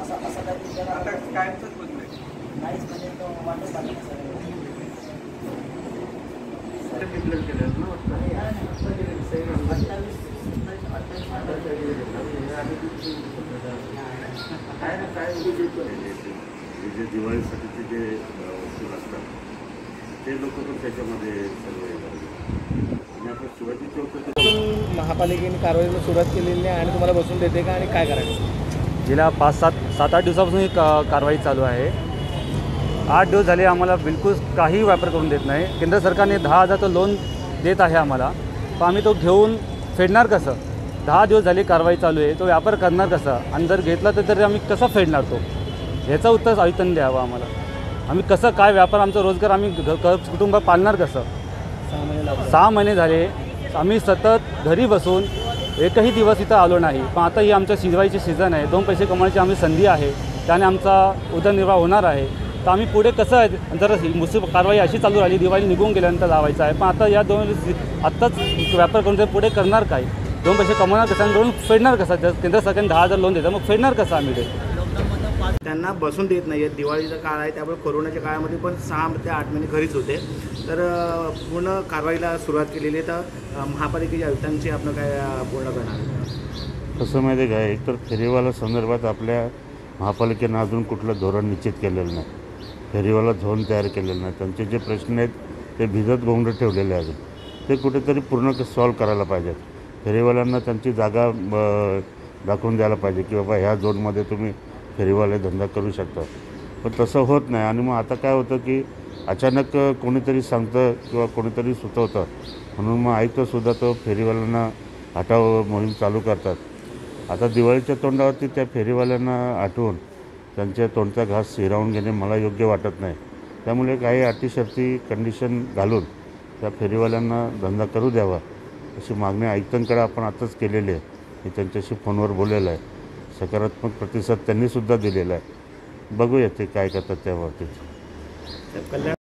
असा असा काही नाहीच म्हणजे तो लागला अठ्ठावीस हे जे दिवाळीसाठीचे जे वस्तू असतात ते लोक पण त्याच्यामध्ये सर्व. आणि आपण शिवाजी चौक महापालिकेने कारवाईला सुरुवात केलेली आहे आणि तुम्हाला बसून देते का आणि काय करायचं? गेल्या पाच सात सात आठ दिवसापासून ही का कारवाई चालू आहे. आठ दिवस झाले आम्हाला बिलकुल काही व्यापार करून देत नाही. केंद्र सरकारने दहा हजारचं लोन देत आहे आम्हाला. पण आम्ही तो घेऊन फेडणार कसं? दहा दिवस झाली कारवाई चालू आहे. तो व्यापार करणार कसा? आणि जर घेतला तर तरी आम्ही कसं फेडणार तो? ह्याचं उत्तर आयुक्तांनी द्यावं आम्हाला. आम्ही कसं काय व्यापार आमचा रोजगार आम्ही कुटुंब पालणार कसं? सहा महिने लागले. सहा महिने झाले. आम्ही सतत घरी बसून एकही दिवस इथं आलो नाही. पण आता ही आमच्या शिजवायची सीझन आहे. दोन पैसे कमवण्याची आम्ही संधी आहे. त्याने आमचा उदरनिर्वाह होणार आहे. तर आम्ही पुढे कसं आहे जर ही मुसीब कारवाई अशी चालू राहिली दिवाळी निघून गेल्यानंतर लावायचं आहे. पण आता या दोन आत्ताच व्यापार करून ते पुढे करणार काय? दोन पैसे कमवणार कसं आणि दोन फेडणार कसं? जर केंद्र सरकारने दहा हजार लोन देतं मग फेडणार कसं आम्ही ते? त्यांना बसून देत नाही आहेत दिवाळीचा काळ आहे त्यामुळे कोरोनाच्या काळामध्ये पण सहा ते आठ महिने घरीच होते. तर पूर्ण कारवाईला सुरुवात केलेली आहे. तर महापालिकेच्या आयुक्तांची आपण काय पूर्ण करणार कसं माहिती आहे का एकतर फेरीवाला संदर्भात आपल्या महापालिकेनं अजून कुठलं धोरण निश्चित केलेलं नाही. फेरीवाला झोन तयार केलेलं नाही. त्यांचे जे प्रश्न आहेत ते भिजत गोंड ठेवलेले आहेत. ते कुठेतरी पूर्ण सॉल्व करायला पाहिजेत. फेरीवाल्यांना त्यांची जागा दाखवून द्यायला पाहिजे की बाबा ह्या झोनमध्ये तुम्ही फेरीवाले धंदा करू शकतात. पण तसं होत नाही. आणि मग आता काय होतं की अचानक कोणीतरी सांगतं किंवा कोणीतरी सुचवतं. म्हणून मग ऐकतंसुद्धा तो फेरीवाल्यांना हटाव मोहीम चालू करतात. आता दिवाळीच्या तोंडावरती त्या फेरीवाल्यांना आठवून त्यांच्या तोंडचा घास हिरावून घेणे मला योग्य वाटत नाही. त्यामुळे काही अटीशर्ती कंडिशन घालून त्या फेरीवाल्यांना धंदा करू द्यावा अशी मागणी आयुक्तांकडे आपण आताच केलेली आहे. मी त्यांच्याशी फोनवर बोललेलं आहे. सकारात्मक प्रतिसाद त्यांनीसुद्धा दिलेला आहे. बघूया ते काय करतात त्या बाबतीत